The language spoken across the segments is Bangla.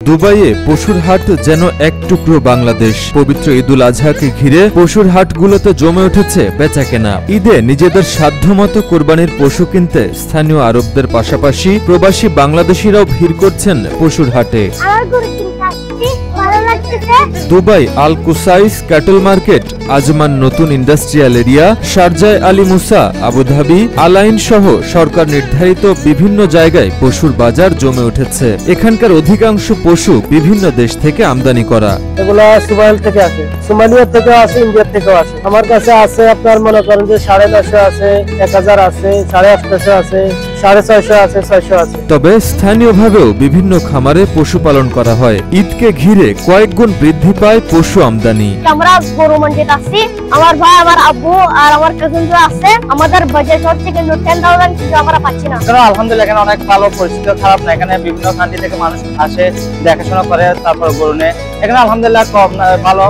দুবাইয়ে পশুর হাট যেন এক টুকরো বাংলাদেশ। পবিত্র ঈদুল আজহাকে ঘিরে পশুর হাটগুলোতে জমে উঠেছে বেচাকেনা। ঈদে নিজেদের সাধ্যমতো কোরবানির পশু কিনতে স্থানীয় আরবদের পাশাপাশি প্রবাসী বাংলাদেশিরাও ভিড় করছেন পশুর হাটে। Dubai Al Qusais cattle market, Ajman নতুন ইন্ডাস্ট্রিয়াল এরিয়া শারজায় আলী মুসা, আবুধাবি, আলাইন সহ সরকার নির্ধারিত বিভিন্ন জায়গায় পশুর বাজার জমে উঠেছে। এখানকার অধিকাংশ পশু বিভিন্ন দেশ থেকে আমদানি করা। আমার কাছে আছে আপনার মনে করেন যে সাড়ে নশো আছে, এক হাজার আছে, সাড়ে আটশো আছে। সাড়ে ছয়শো আছে ছয়শো আছে। তবে স্থানীয়ভাবেও বিভিন্ন খামারে পশুপালন করা হয়। ঈদকে ঘিরে কয়েক গুণ বৃদ্ধি পায় পশু আমদানি। আমরা গরু মন্ডিতে আসছি আমার ভাই আমার আব্বু আর আমার কাজিন আছে আমাদের বাজেট হচ্ছে কিন্তু টেন থাউজেন্ড কিন্তু আমরা পাচ্ছি না। এখানে আলহামদুলিল্লাহ এখানে অনেক ভালো পরিস্থিতি খারাপ না। এখানে বিভিন্ন কান্ট্রি থেকে মানুষ আসে দেখাশোনা করে তারপর গরু নেয়। এখানে আলহামদুলিল্লাহ কম ভালো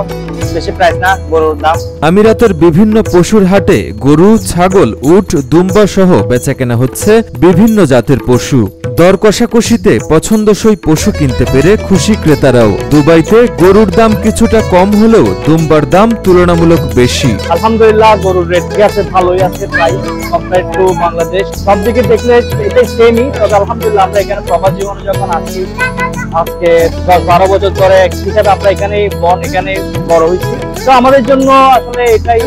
আমিরাতের বিভিন্ন পশুর হাটে গরু, ছাগল, উট, দুম্বা সহ বেচা কেনা হচ্ছে বিভিন্ন জাতের পশু। দর কষাকষিতে পছন্দসই পশু কিনতে পেরে খুশি ক্রেতারাও। দুবাইতে গরুর দাম কিছুটা কম হলেও দুম্বার দাম তুলনামূলক বেশি। আলহামদুলিল্লাহ গরুর রেট আছে ভালোই আছে প্রায়। Compare to Bangladesh. সব দিকে দেখলে এটাই সেমই তবে আলহামদুলিল্লাহ আমরা এখানে প্রবাস জীবনে যখন আসি আজকে দশ বারো বছর ধরে হিসাবে আমরা এখানে বন এখানে বড় হয়েছি। তো আমাদের জন্য আসলে এটাই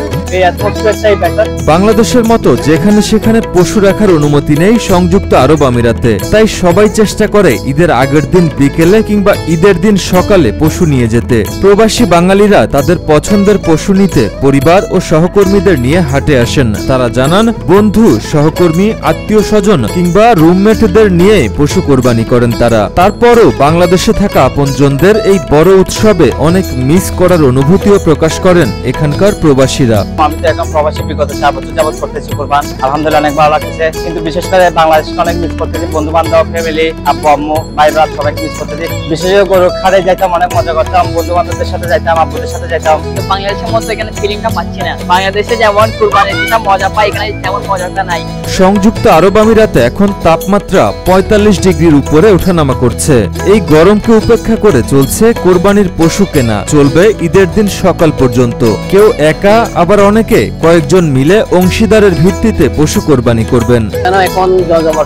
বাংলাদেশের মতো যেখানে সেখানে পশু রাখার অনুমতি নেই সংযুক্ত আরব আমিরাতে। তাই সবাই চেষ্টা করে ঈদের আগের দিন বিকেলে কিংবা ঈদের দিন সকালে পশু নিয়ে যেতে। প্রবাসী বাঙালিরা তাদের পছন্দের পশু নিতে পরিবার ও সহকর্মীদের নিয়ে হাটে আসেন। তারা জানান, বন্ধু, সহকর্মী আত্মীয় স্বজন কিংবা রুমমেটদের নিয়ে পশু কোরবানি করেন তারা। তারপরও বাংলাদেশে থাকা আপনজনদের এই বড় উৎসবে অনেক মিস করার অনুভূতিও প্রকাশ করেন এখানকার প্রবাসীরা। আমি তো এখন প্রবাসী, বিগত চার বছর যাবত করতেছি কোরবান। আলহামদুলিল্লাহ অনেক ভালো লাগতেছে কিন্তু বিশেষ করে বাংলাদেশকে অনেক মিস করতেছি। বন্ধু বান্ধব ফ্যামিলি আব্বু আম্মু ভাই ব্রাত সবাইকে মিস করতেছি বিশেষ করে গরু খাড়ে যাইতাম অনেক মজা করতাম বন্ধু বান্ধবদের সাথে যাইতাম আব্বুদের সাথে যাইতাম। তো বাংলাদেশের মতো এখানে ফিলিংটা পাচ্ছি না। বাংলাদেশে যেমন কুরবানির মজা পাই এখানে তেমন মজাটা নাই। সংযুক্ত আরব আমিরাতে এখন তাপমাত্রা ৪৫ ডিগ্রির উপরে ওঠানামা করছে। এই গরমকে উপেক্ষা করে চলছে কোরবানির পশু কেনা। চলবে ঈদের দিন সকাল পর্যন্ত। কেউ একা আবার অনেকে কয়েকজন মিলে অংশীদারের ভিত্তিতে পশু কোরবানি করবেন। এখন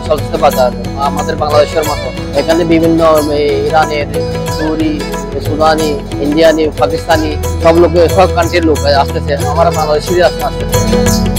চলছে বাজার? আমাদের বাংলাদেশের মতো। এখানে বিভিন্ন ইরানের সৌরি সুদানি, ইন্ডিয়ানি, পাকিস্তানি সব লোক, সব কান্ট্রির লোক আসতেছে। আমরা বাংলাদেশিরা আসতে আসতেছে।